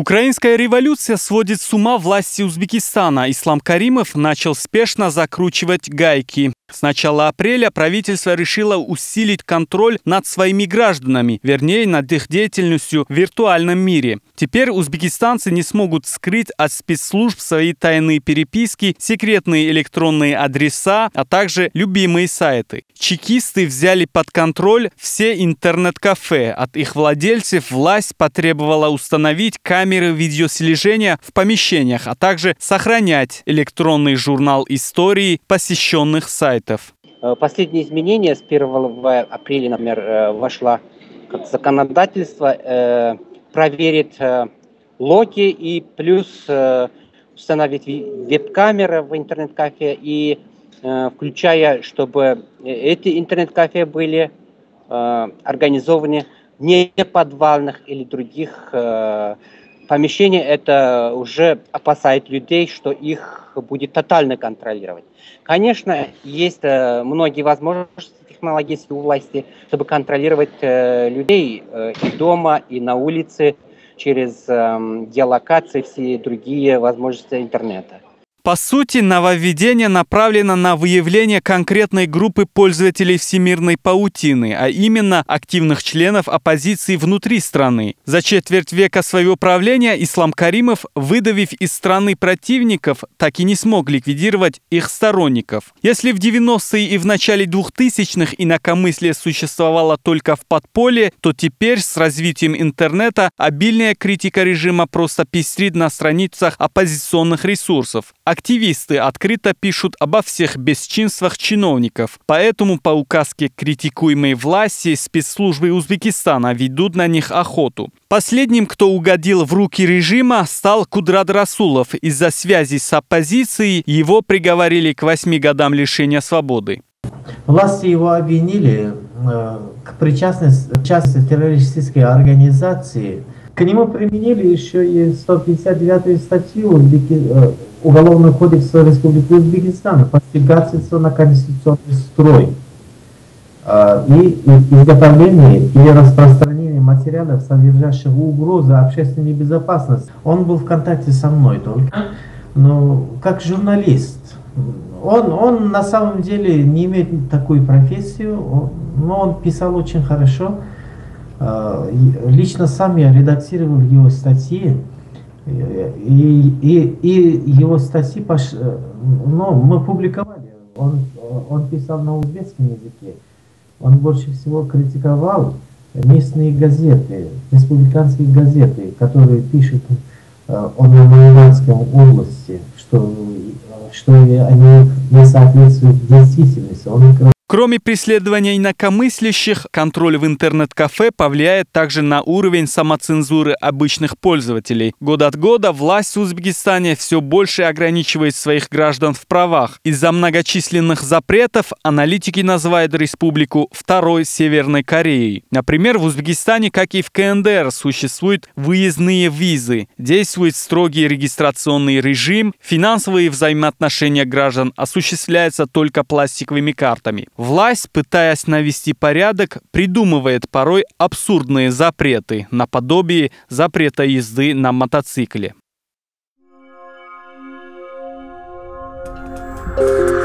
Украинская революция сводит с ума власти Узбекистана. Ислам Каримов начал спешно закручивать гайки. С начала апреля правительство решило усилить контроль над своими гражданами, вернее, над их деятельностью в виртуальном мире. Теперь узбекистанцы не смогут скрыть от спецслужб свои тайные переписки, секретные электронные адреса, а также любимые сайты. Чекисты взяли под контроль все интернет-кафе. От их владельцев власть потребовала установить камеры видеослежения в помещениях, а также сохранять электронный журнал истории посещенных сайтов сайтов? Э, последние изменения с 1 апреля, например, э, вошло как законодательство, э, проверит логи и плюс установить веб-камеры в интернет-кафе и включая, чтобы эти интернет-кафе были организованы не подвальных или других помещений. Это уже опасает людей, что их будет тотально контролировать. Конечно, есть э, многие возможности технологические у власти, чтобы контролировать э, людей э, и дома, и на улице через эм, геолокации, все другие возможности интернета. По сути, нововведение направлено на выявление конкретной группы пользователей всемирной паутины, а именно активных членов оппозиции внутри страны. За четверть века своего правления Ислам Каримов, выдавив из страны противников, так и не смог ликвидировать их сторонников. Если в 90-е и в начале 2000-х инакомыслие существовало только в подполье, то теперь с развитием интернета обильная критика режима просто пестрит на страницах оппозиционных ресурсов. Активисты открыто пишут обо всех бесчинствах чиновников, поэтому по указке критикуемой власти спецслужбы Узбекистана ведут на них охоту. Последним, кто угодил в руки режима, стал Кудрат Расулов. Из-за связи с оппозицией его приговорили к восьми годам лишения свободы. Власти его обвинили э, к причастности, причастности террористической организации. К нему применили еще и 159 статью э, Уголовного кодекса Республики Узбекистан посягательство на конституционный строй а, и изготовление или распространение материалов, содержащих угрозы общественной безопасности. Он был в контакте со мной только, но как журналист. Он, он на самом деле не имеет такую профессию, но он писал очень хорошо. А, лично сам я редактировал его статьи. И, и, и его статьи пош... ну, мы публиковали. Он, он писал на узбекском языке. Он больше всего критиковал местные газеты, республиканские газеты, которые пишут э, о Мурманской области, что, что они не соответствуют действительности. Он Кроме преследования инакомыслящих, контроль в интернет-кафе повлияет также на уровень самоцензуры обычных пользователей. Год от года власть в Узбекистане все больше ограничивает своих граждан в правах. Из-за многочисленных запретов аналитики называют республику второй Северной Кореей. Например, в Узбекистане, как и в КНДР, существуют выездные визы, действует строгий регистрационный режим, финансовые взаимоотношения граждан осуществляются только пластиковыми картами. Власть, пытаясь навести порядок, придумывает порой абсурдные запреты, наподобие запрета езды на мотоцикле. thank you